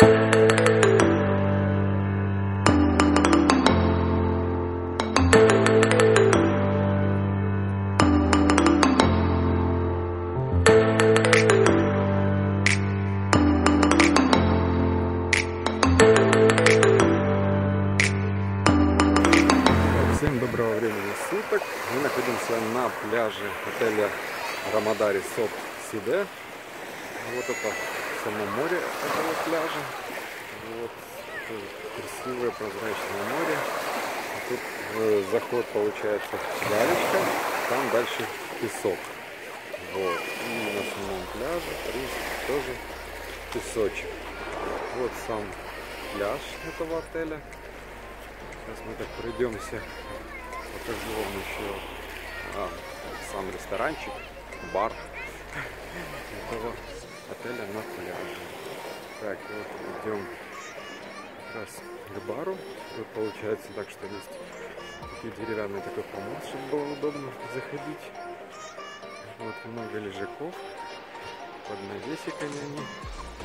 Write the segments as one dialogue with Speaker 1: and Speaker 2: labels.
Speaker 1: Всем доброго времени суток. Мы находимся на пляже отеля Рамадари Сот Сиде. Вот это само море этого пляжа. Вот красивое прозрачное море. А Тут э, заход получается галечка, там дальше песок. Вот. И на самом пляже, в принципе, тоже песочек. Вот сам пляж этого отеля. Сейчас мы так пройдемся, покажу вам еще а, сам ресторанчик, бар этого отеля на пляже. Так, вот идем как раз к бару. Тут получается так, что есть такие деревянный такой помост, чтобы было удобно заходить. Вот много лежаков под навесиками они.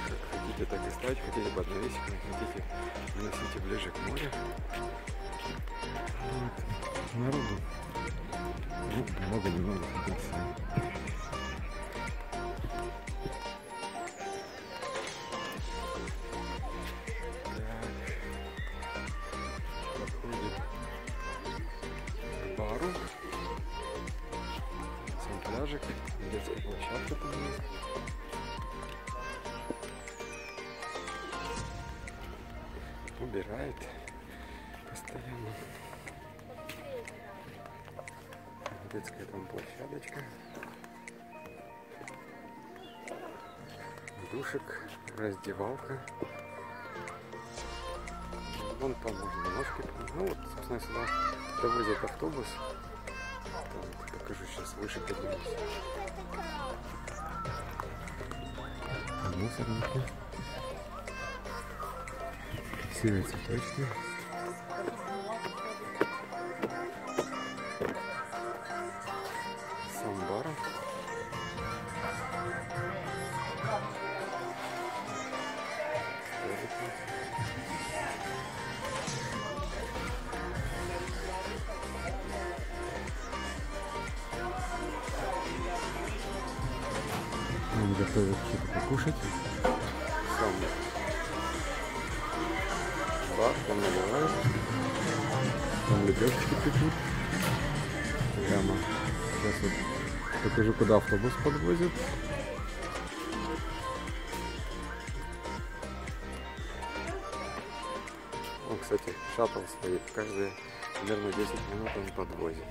Speaker 1: Как хотите, так и ставить. Хотите под навесиками, хотите носите ближе к морю. Вот. Народу. Ну, много площадка там есть. Убирает постоянно. Детская там площадочка. Душек, раздевалка. Вон там можно ножки. Ну вот, собственно, сюда довозят автобус. Там, покажу сейчас выше поднимусь. Мусорники. Красивые цветочки. Сам бар. Столики. Нам готовят что-то покушать. Сам бар, там наливают. Там лепешечки пекут. Прямо. Сейчас вот покажу, куда автобус подвозит. Он, кстати, шаттл стоит. Каждые, примерно 10 минут он подвозит.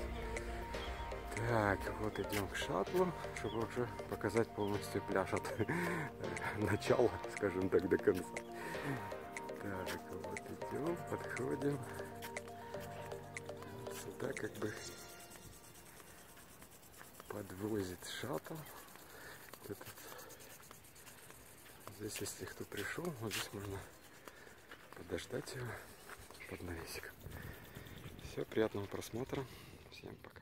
Speaker 1: Так, вот идем к шаттлу, чтобы уже показать полностью пляж от начала, скажем так, до конца. Так, вот идем, подходим. Сюда как бы подвозит шаттл. Вот Этот. Здесь, если кто пришел, вот здесь можно подождать его под навесиком. Все, приятного просмотра. Всем пока.